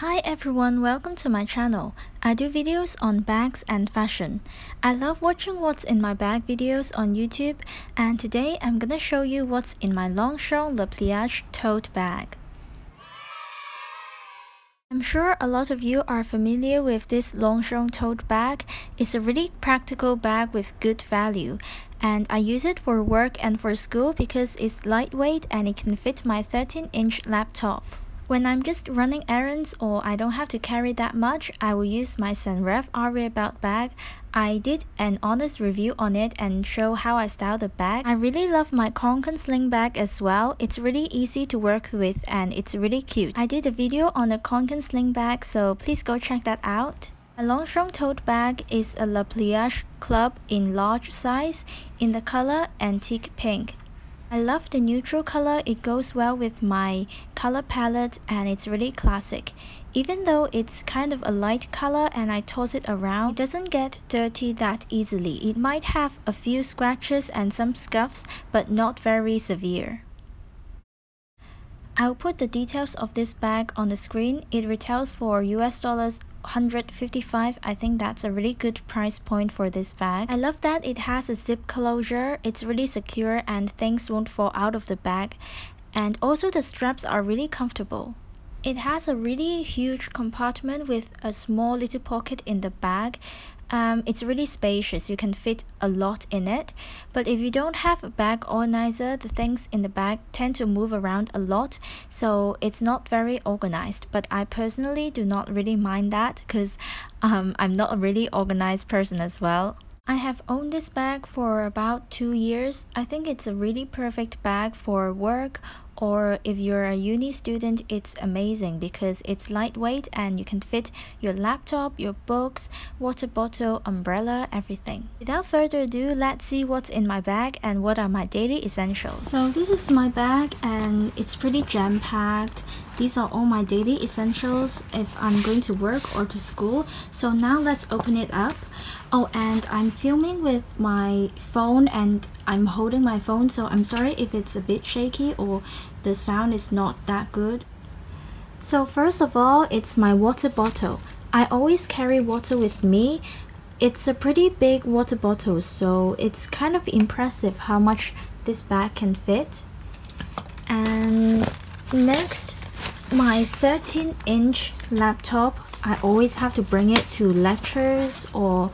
Hi everyone, welcome to my channel. I do videos on bags and fashion. I love watching what's in my bag videos on YouTube and today I'm gonna show you what's in my Longchamp Le Pliage tote bag. I'm sure a lot of you are familiar with this Longchamp tote bag. It's a really practical bag with good value and I use it for work and for school because it's lightweight and it can fit my 13 inch laptop. When I'm just running errands or I don't have to carry that much, I will use my Senreve Aria belt bag. I did an honest review on it and show how I style the bag. I really love my Kanken sling bag as well. It's really easy to work with and it's really cute. I did a video on a Kanken sling bag so please go check that out. A Longchamp tote bag is a Le Pliage Club in large size in the color antique pink. I love the neutral color, it goes well with my color palette and it's really classic. Even though it's kind of a light color and I toss it around, it doesn't get dirty that easily. It might have a few scratches and some scuffs, but not very severe. I'll put the details of this bag on the screen. It retails for US dollars 155 I think that's a really good price point for this bag. I love that it has a zip closure. It's really secure and things won't fall out of the bag. And also the straps are really comfortable. It has a really huge compartment with a small little pocket in the bag um, it's really spacious, you can fit a lot in it. But if you don't have a bag organizer, the things in the bag tend to move around a lot, so it's not very organized. But I personally do not really mind that because um, I'm not a really organized person as well. I have owned this bag for about two years. I think it's a really perfect bag for work or if you're a uni student it's amazing because it's lightweight and you can fit your laptop your books water bottle umbrella everything. Without further ado let's see what's in my bag and what are my daily essentials. So this is my bag and it's pretty jam-packed these are all my daily essentials if I'm going to work or to school so now let's open it up Oh, and I'm filming with my phone and I'm holding my phone, so I'm sorry if it's a bit shaky or the sound is not that good. So first of all, it's my water bottle. I always carry water with me. It's a pretty big water bottle, so it's kind of impressive how much this bag can fit. And next, my 13 inch laptop. I always have to bring it to lectures or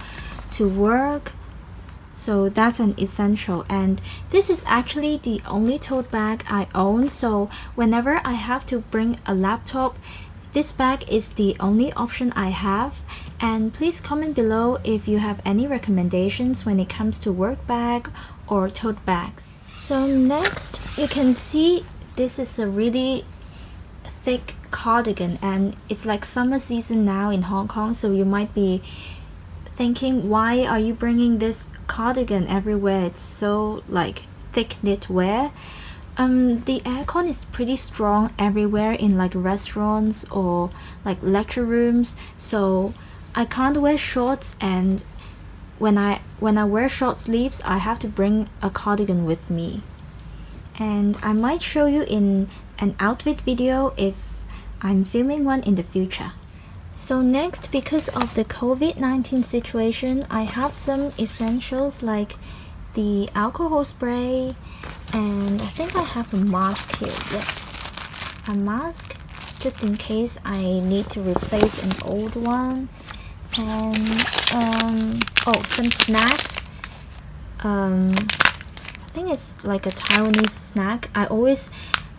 to work so that's an essential and this is actually the only tote bag I own so whenever I have to bring a laptop this bag is the only option I have and please comment below if you have any recommendations when it comes to work bag or tote bags. So next you can see this is a really thick cardigan and it's like summer season now in Hong Kong so you might be thinking why are you bringing this cardigan everywhere? It's so like thick knit wear. Um the aircon is pretty strong everywhere in like restaurants or like lecture rooms so I can't wear shorts and when I when I wear short sleeves I have to bring a cardigan with me. And I might show you in an outfit video if I'm filming one in the future. So next, because of the COVID-19 situation, I have some essentials like the alcohol spray and I think I have a mask here, yes. A mask just in case I need to replace an old one. And um, oh some snacks. Um, I think it's like a Taiwanese snack. I always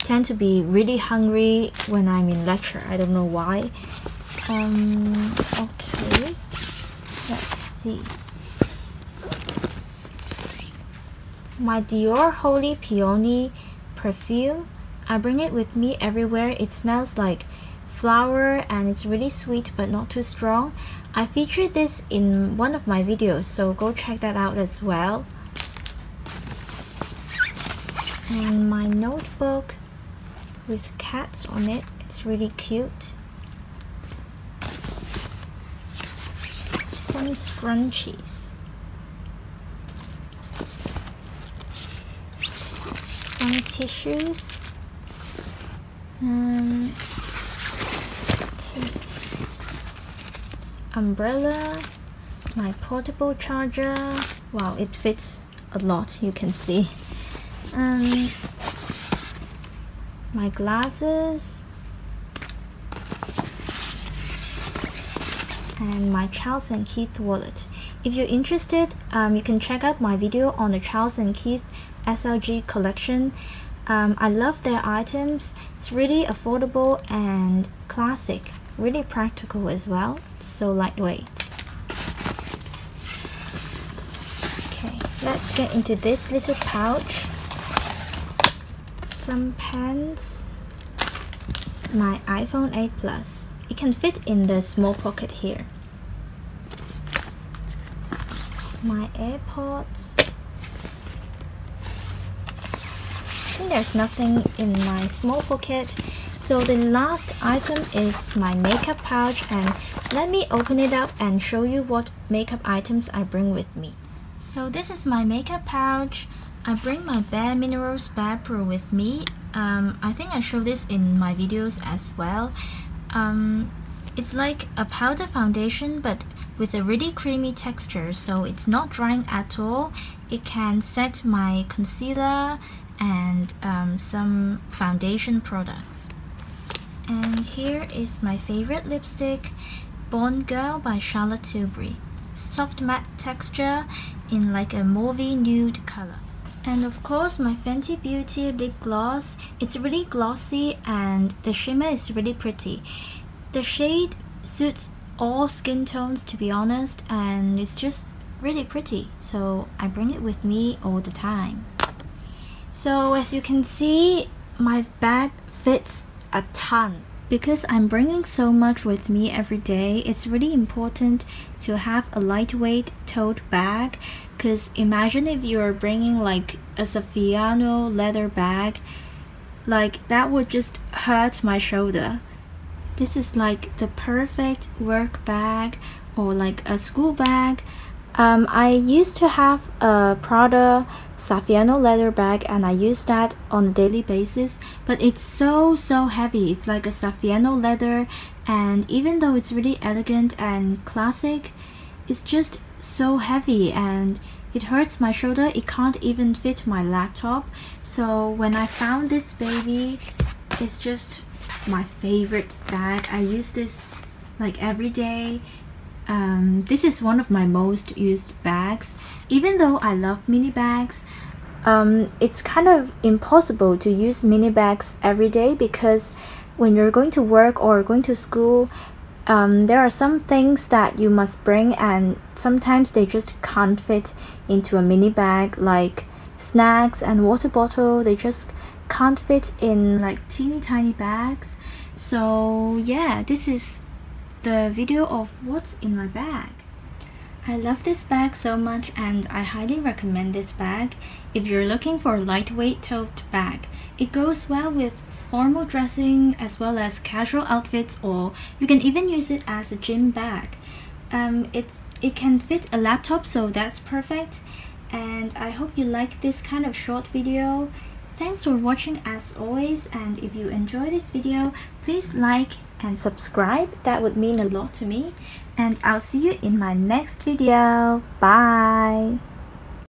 tend to be really hungry when I'm in lecture I don't know why um, okay. Let's see. My Dior Holy Peony perfume. I bring it with me everywhere. It smells like flower and it's really sweet but not too strong. I featured this in one of my videos, so go check that out as well. And my notebook with cats on it. It's really cute. some scrunchies. Some tissues. Um, umbrella, my portable charger. Wow, it fits a lot, you can see. Um, my glasses, and my Charles and Keith wallet. If you're interested, um, you can check out my video on the Charles and Keith SLG collection. Um, I love their items. It's really affordable and classic, really practical as well. It's so lightweight. Okay, let's get into this little pouch. Some pens. My iPhone 8 Plus. It can fit in the small pocket here. My AirPods. I think there's nothing in my small pocket. So the last item is my makeup pouch and let me open it up and show you what makeup items I bring with me. So this is my makeup pouch. I bring my Bare Minerals Bare Pro with me. Um, I think I show this in my videos as well. Um, it's like a powder foundation but with a really creamy texture so it's not drying at all. It can set my concealer and um, some foundation products. And here is my favorite lipstick, Bond Girl by Charlotte Tilbury. Soft matte texture in like a movie nude color. And of course my Fenty Beauty lip gloss. It's really glossy and the shimmer is really pretty. The shade suits all skin tones to be honest and it's just really pretty so I bring it with me all the time. So as you can see my bag fits a ton. Because I'm bringing so much with me every day, it's really important to have a lightweight tote bag because imagine if you're bringing like a Saffiano leather bag, like that would just hurt my shoulder. This is like the perfect work bag or like a school bag. Um, I used to have a Prada Saffiano leather bag and I use that on a daily basis but it's so so heavy it's like a Saffiano leather and even though it's really elegant and classic it's just so heavy and it hurts my shoulder it can't even fit my laptop so when I found this baby it's just my favorite bag. I use this like every day. Um, this is one of my most used bags. Even though I love mini bags, um, it's kind of impossible to use mini bags every day because when you're going to work or going to school, um, there are some things that you must bring and sometimes they just can't fit into a mini bag like snacks and water bottle. They just can't fit in like teeny tiny bags so yeah this is the video of what's in my bag I love this bag so much and I highly recommend this bag if you're looking for a lightweight tote bag. It goes well with formal dressing as well as casual outfits or you can even use it as a gym bag. Um, it's, it can fit a laptop so that's perfect and I hope you like this kind of short video. Thanks for watching as always and if you enjoy this video, please like and subscribe. That would mean a lot to me. And I'll see you in my next video. Bye!